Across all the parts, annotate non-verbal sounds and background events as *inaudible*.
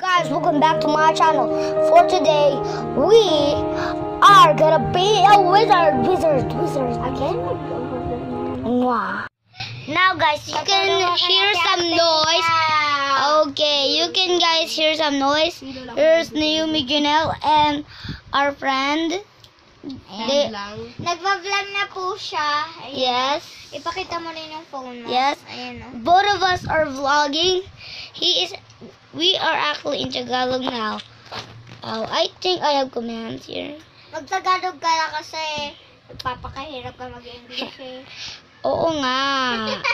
Guys, welcome back to my channel. For today, we are gonna be a wizard, wizard, wizard again. Mwah. Now, guys, you can hear some noise. Okay, you can guys hear some noise. Here's Naomi Janelle and our friend. They- Nagva-vlog na po siya. Ayan. yes, Ipakita mo rin yung phone mo. Yes. Ayan o. both of us are vlogging. He is. We are actually in Tagalog now. Oh, I think I have commands here. Magtagalog ka na kasi papakahirap ka mag-English eh. *laughs* Oo nga. *laughs*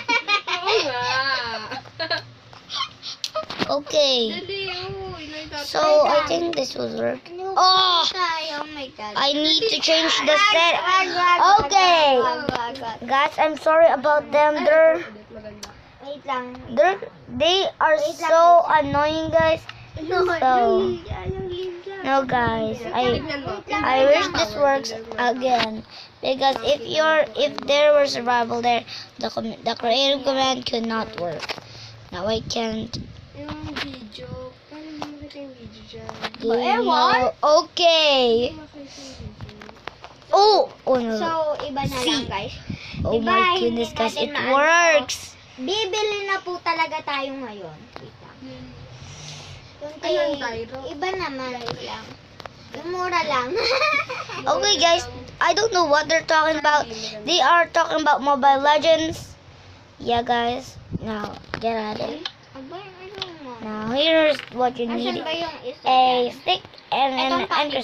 Okay. So, I think this will work. Oh! Oh my God. I need to change the set. Okay. Guys, I'm sorry about them. They're, they're, they are so annoying, guys. *laughs* No, So- yung- yung lead lang. No, guys. I, I wish this works again. Because if you're, if there were survival there, the, com- the creative command could not work. Now I can't. Yung video. Paano mo makita yung video dyan? Ewan? Okay. Oh! Oh no. So, iba na See. lang guys. oh my goodness, guys. It natin maano. works. Bibili na po talaga tayo ngayon. Wait lang. Yung kay, iba naman lang. Yung mura lang. *laughs* Okay, guys. I don't know what they're talking about. They are talking about Mobile Legends. Yeah, guys. Now, get it. Ano mo? Now, here's what you need. A stick and an maganda.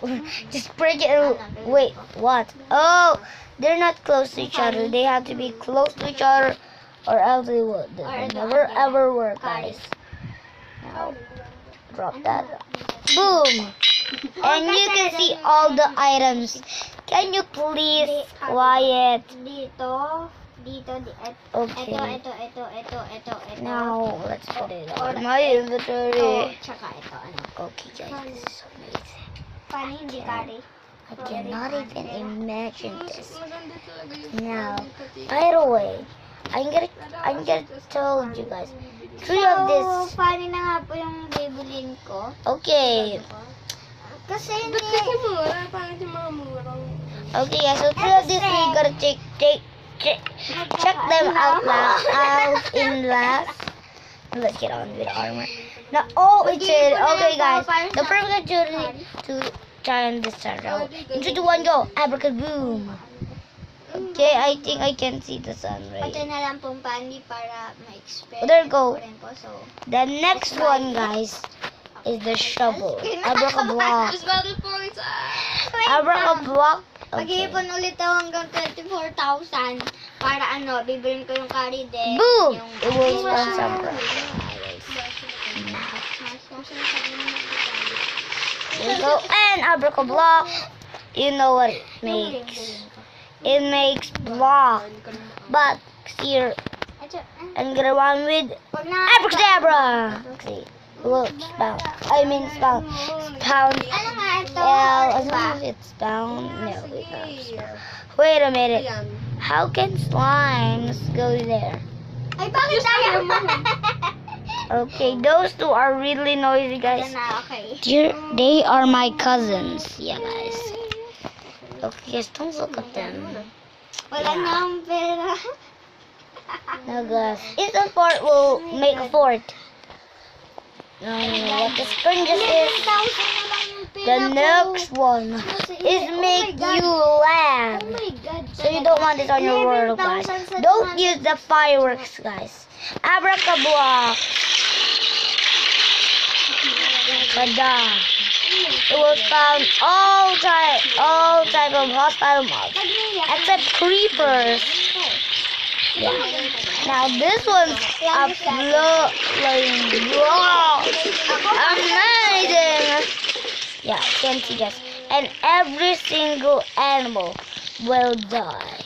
*laughs* Just break it. Wait, what? Oh, they're not close to each other. They have to be close to each other, or else they will they Or will the never ever work, guys. Now, drop that. Boom. *laughs* And you can see all the items. Can you please quiet? Dito, dito, Okay. ito, ito, ito, ito, ito, ito. Now let's put it on my eh, inventory. Oh, tsaka ito, ano. Okay, guys, this is amazing. Paano hindi kari? I cannot even imagine this. Now, by the way, I'm gonna I'm gonna tell you guys three of So, this. paano na nga po yung bibilin ko? Okay, Kasi hindi. mura? Pangit yung mga murang. okay, guys. So three of this we gotta take take check check them out la out in last. Let's get on with armor. Now, oh, it's it. Okay, guys. The perfect journey to try and this time. In three, two, one, go! Abracaboom. Okay, I think I can see the sun right. Pati na lang pong pandi para ma-experience Oh, there go. ko rin po. So, The next one, guys, is the shovel. Abracablock. Abracablock. *laughs* Ah, okay. Mag-iipon ulit ako hanggang 24,000 para ano, bibilin ko yung carry deck. Boom! Yung, It will yung spawn mga- some mm. There you go. And abracablock. You know what it makes. It makes block. But here, I'm gonna run with abracadabra. See, it will. I mean spawn. Spawn. Ano nga ito? Well, as long as it's spawn. No, it can't. Wait a minute. How can slimes go there? Okay, those two are really noisy, guys. Yan na, okay. Dear, they are my cousins. Yeah, guys. Okay, guys, don't look at them. Wala na akong pera. No, guys. Instant fort will make a fort. No. What the strangest is, 11,000 na the next one is Oh make you laugh. Oh. So you don't want this on your world, guys. Don't use the fireworks, guys. Abracablock. Tada. It was found all type, all type of hostile mobs, except creepers. Yeah. Now this one's like, wow, amazing. Yeah, can see guys. And every single animal will die.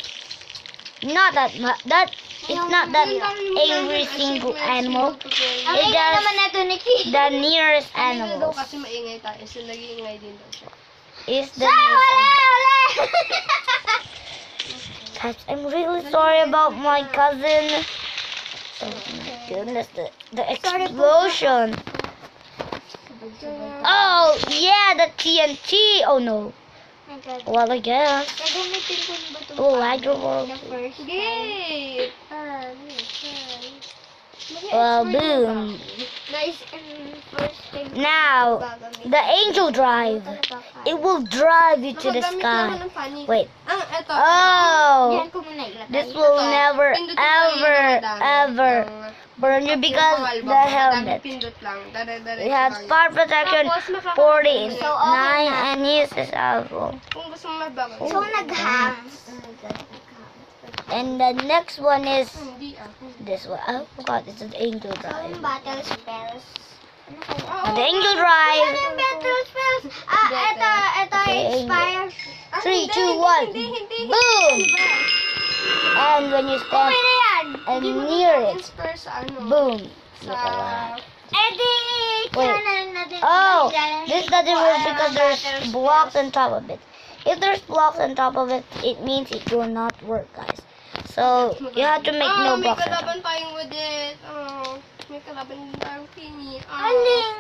Not that much. That it's not that every single animal. It ingay does naman na ito, Nikki. the nearest Ano daw animals. kasi maingay tayo. So, nag-iingay din daw siya. Is the nearest Guys, I'm really sorry about my cousin. Oh my goodness, the, the explosion. Oh, yeah, the TNT. Oh, no. Well, I guess. Gagamitin ko ba ito? Oh, hydro ball. The first time. Sige! Ah, yes, Well, boom. Guys, and first time ko Now, the angel drive. It will drive you to the Nakagamit na ako sky. Wait. Ah. Oh, Yan ko muna ilagay. this will never, pindot ko lang yung ever, ever Yung- burn you yung because the ko, helmet. madaming Pindot lang. It has lang. fire protection Tapos, makaka- 40 9 and uses alcohol. Kung gusto. So, nag-hangs. Oh my God, nag-hangs. And the next one is ah. this one. Oh god, it's an angel So, drive. battle spells. Ano kaya? Ah, The angel drive. yung battle spells? Ah, eto, eto, Okay, expire. Ah, Three, two, one. Hindi, hindi, hindi. Boom! And when you Okay stand na yan. And near it, inspire sa ano. boom. Sa... Look at that. Di, Wait. Oh, this doesn't work because there's blocks on top of it. If there's blocks on top of it, it means it will not work, guys. So you have to make oh, no blocks on top. kalaban with it. Oh, may kalaban din tayong Timmy. Oh. Aling.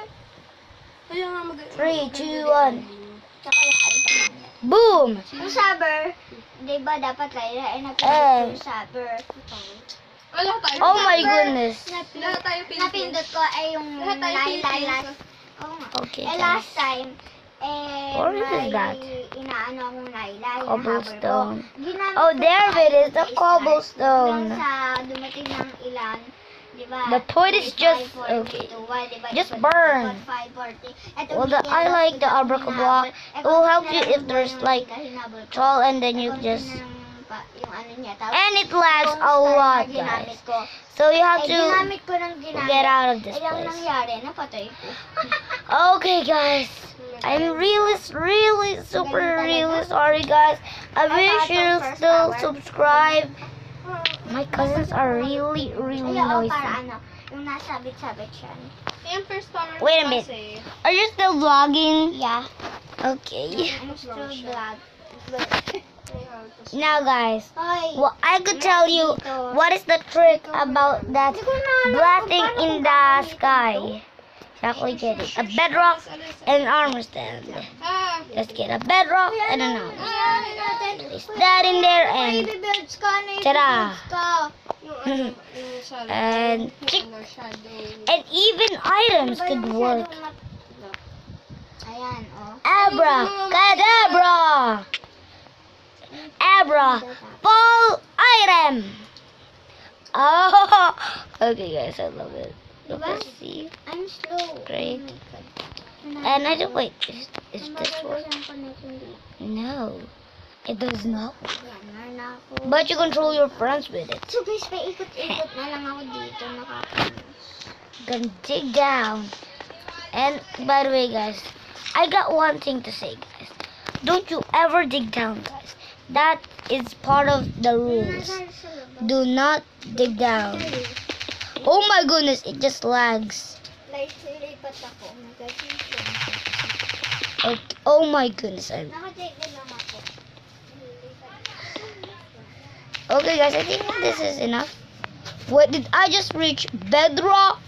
Kaya nga mag- Three, two, one. Tsaka yung. Boom! Yung saber, di ba dapat laila ay napindot yung saber. Wala tayo. Oh my goodness. Lahat tayo Philippines. Napindot ko ay yung Lahat tayo laila Philippines. last. Oo nga. Okay, Eh last time, eh, What is may that? inaano akong laila, Cobblestone. Ginamit Oh, ko there sa it is, the isa, cobblestone. hanggang sa dumating ng ilan, di ba? The point is just- 542, okay. why, di ba? Just Ipot- burn. ipot 540. Eto, Well, the- I lang like the kita abracadabra. hinabol. Eh, It will kung help you sinarap if mo there's like kita hinabol ko, Troll and then eh, you kung just sinarap pa- yung ano niya, tapos and it lags a lot, guys. ko. So you have to ginamit ko ng ginamit. get out of this place. nangyari, napatay ko. Okay, guys. I'm really, really, super, really sorry, guys. I wish you still subscribe. My cousins are really, really noisy. yung nasabit-sabit siya. Yung first power Wait a minute. Are you still vlogging? Yeah. Okay. I'm still *laughs* vlog. Now, guys, well, I could tell you what is the trick about that Hindi ko na alam kung blasting in the sky. Exactly get it. A bedrock and an armor stand. Just get a bedrock and an armor stand. Place that in there and i-builds ka? Ano Tada! i-builds ka? Yung ano, yung shadow. And yung chick. ano, shadow. and even items could work. masyadong mat- Ayan. Abracadabra! Abra fall item. Oh, okay, guys, I love it. Look at see, I'm slow. Great. Oh and I don't wait. Is, is this Tumagal work? ko siyang connection dito. No, it does not. Yan, meron na ako. But you control your friends with it. So guys, may ikot-ikot na lang ako dito. Gonna dig down. And by the way, guys, I got one thing to say, guys. Don't you ever dig down, guys. That is part of the rules. Do not dig down. Oh my goodness, it just lags. Ako. Oh my Okay. Oh my goodness. I'm... Okay, guys, I think this is enough. What did I just reach? Bedrock?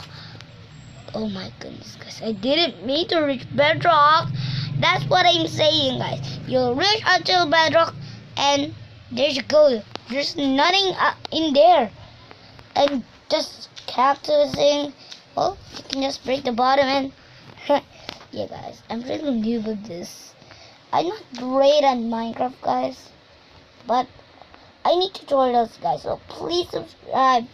Oh my goodness, guys. I didn't mean to reach bedrock. That's what I'm saying, guys. You'll reach until bedrock, and there you go. There's nothing uh, in there. And just cactusing. Well, you can just break the bottom and. *laughs* yeah, guys. I'm really new with this. I'm not great at Minecraft, guys. But I need tutorials, guys. So please subscribe,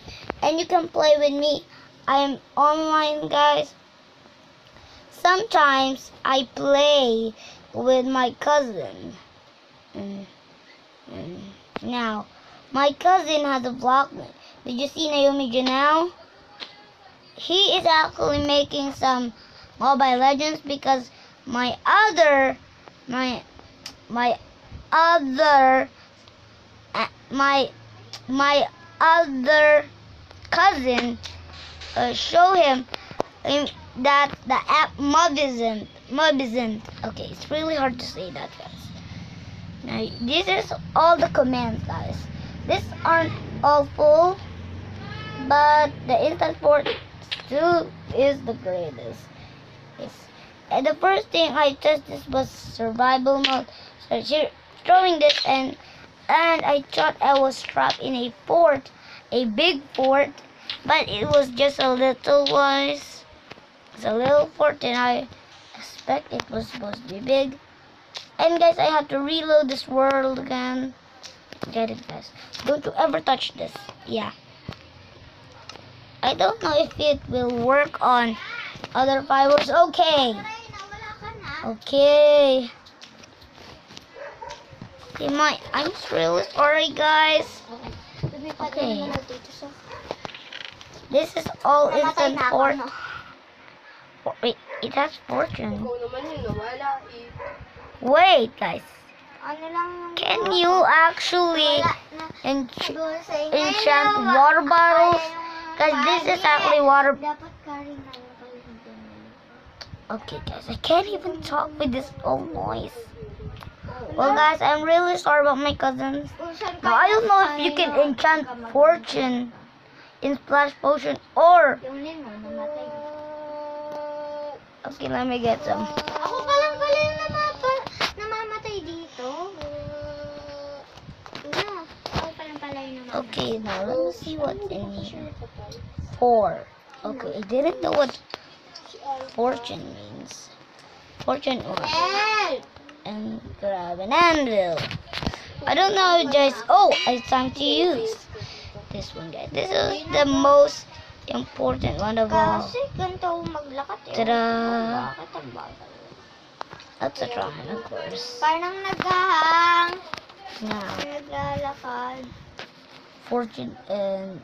and you can play with me. I'm online, guys. Sometimes I play with my cousin. Mm. Now, my cousin has a vlog. Did you see Naomi Janelle? He is actually making some Mobile Legends because my other, my, my other uh, my my other cousin uh, show him um, that the app Mobizent Mobizent okay it's really hard to say that now this is all the commands guys these aren't all full but the instant fort still is the greatest yes And the first thing I tested was survival mode. So here, throwing this and and I thought I was trapped in a fort, a big fort, but it was just a little one. It's a little fort and I expect it was supposed to be big. And guys, I have to reload this world again. Get it guys. Don't you ever touch this. Yeah. I don't know if it will work on other fibers. Okay. Aray, nawala ka na. Okay. Okay, my I'm just really sorry guys. Okay. na muna dito sa... This is all Namatay instant na ako, for no? for- wait, it has fortune. Wait guys. Ano lang. Can you actually Wala ench- Siguro sa inyo. enchant water bottles? Guys, this is actually water Dapat carry na yung kalimutan mo. Okay guys, I can't even talk with this old noise. Well guys, I'm really sorry about my cousins. Now I don't know if you can enchant fortune in splash potion or Yung Lino, namatay. okay let me get some. Ako pa lang pala yung namapa, namamatay dito. No, ako pa lang pala yung namamatay. Okay, now let me see what's in here. Four. Okay, I didn't know what fortune means. Fortune or and grab an anvil. I don't know guys. Oh, it's time to use this one guys. This is the most important one of all. Kasi ganito ako maglakad eh. Ta-da! Bakit ang bagal? That's a try, of course. Parang naghahang. Now, Naglalakad. Fortune and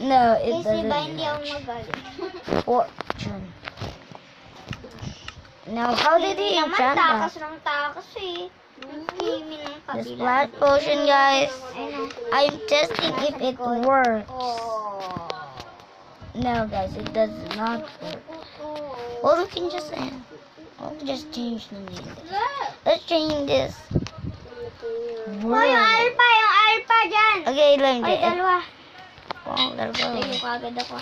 no, it doesn't match. *laughs* Fortune. Now, how did he enchant that? ng takas. Kimi ng The splash potion, guys. I'm testing if it works. Oh. No, guys, it does not work. Well, we can just uh, we'll just change the name. Let's change this. Dyan. Okay, let me Ay, dalawa. Oh, there Ayun, kagad ako.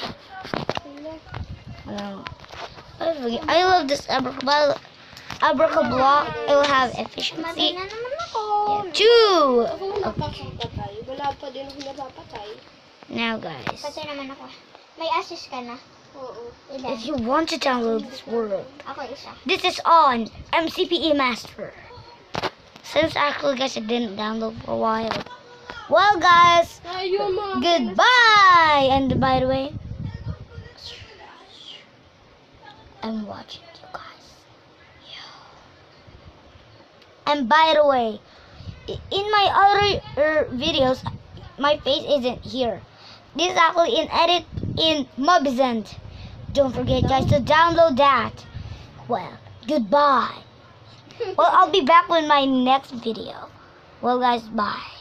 I love this abracadabra. Abracablock. It will have efficiency. na naman ako. Yeah, two. Napapatay. Wala pa din ako napapatay. Now, guys, Patay naman ako. May assist ka na. If you want to download this world, this is on MCPE Master. Since actually, guys, I didn't download for a while. Well, guys, goodbye. And by the way, I'm watching you guys. And by the way, in my other er, videos, my face isn't here. This is actually in edit in Mobizend. Don't forget, guys, to download that. Well, goodbye. *laughs* Well, I'll be back with my next video. Well, guys, bye.